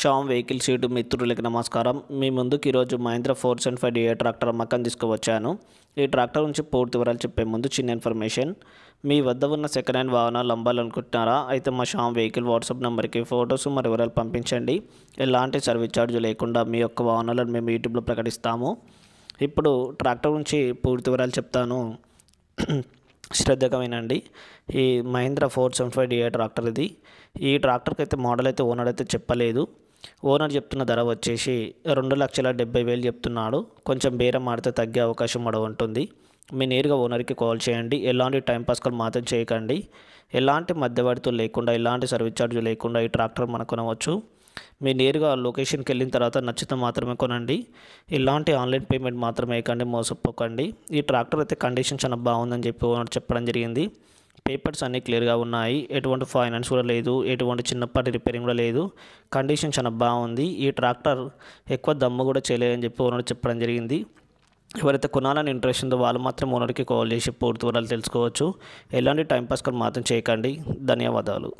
Sam vehicle seat మిత్రులకి నమస్కారం. మీ ముందుకు ఈరోజు Mahindra four seven five DA tractor అమ్మకం తీసుకువచ్చాను. ఈ ట్రాక్టర్ నుంచి పూర్తి వివరాలు చెప్పే ముందు చిన్న ఇన్ఫర్మేషన్. మీ వద్ద ఉన్న సెకండ్ హ్యాండ్ వాహనాలు అమ్మాలనుకుంటున్నారా? అయితే మా షామ్ వెహికల్ వాట్సాప్ నెంబర్కి ఫొటోస్ మరి వివరాలు పంపించండి. ఎలాంటి సర్వీస్ ఛార్జ్ లేకుండా మీ యొక్క వాహనాలను మేము యూట్యూబ్లో ప్రకటిస్తాము. ఇప్పుడు ట్రాక్టర్ నుంచి పూర్తి వివరాలు చెప్తాను. శ్రద్ధగా వినండి ఈ Mahindra four seven five DA tractor ఇది. ఈ ట్రాక్టర్కి అయితే మోడల్ అయితే ఓనర్ అయితే చెప్పలేదు. ఓనర్ చెప్తున్న ధర వచ్చేసి రెండు లక్షల డెబ్బై వేలు చెప్తున్నాడు. కొంచెం బేరం ఆడితే తగ్గే అవకాశం కూడా ఉంటుంది. మీ నేరుగా ఓనర్కి కాల్ చేయండి. ఎలాంటి టైం పాస్కల్ మాత్రం చేయకండి. ఎలాంటి మధ్యవర్తులు లేకుండా ఎలాంటి సర్వీస్ ఛార్జ్ లేకుండా ఈ ట్రాక్టర్ మనకు కొనవచ్చు. మీరు నేరుగా లొకేషన్కి వెళ్ళిన తర్వాత నచ్చితే మాత్రమే కొనండి. ఇలాంటి ఆన్లైన్ పేమెంట్ మాత్రమే కండి మోసపోకండి. ఈ ట్రాక్టర్ అయితే కండిషన్ చాలా బాగుందని చెప్పి ఓనర్ చెప్పడం జరిగింది. పేపర్స్ అన్నీ క్లియర్గా ఉన్నాయి. ఎటువంటి ఫైనాన్స్ కూడా లేదు. ఎటువంటి చిన్నపాటి రిపేరింగ్ కూడా లేదు. కండిషన్ చాలా బాగుంది. ఈ ట్రాక్టర్ ఎక్కువ దమ్ము కూడా చేయలేదని చెప్పి ఓనర్ చెప్పడం జరిగింది. ఎవరైతే కొనాలని ఇంట్రెస్ట్ ఉందో వాళ్ళు మాత్రం ఓనర్కి కాల్ చేసి పూర్తి వివరాలు తెలుసుకోవచ్చు. ఎలాంటి టైంపాస్ కూడా మాత్రం చేయకండి. ధన్యవాదాలు.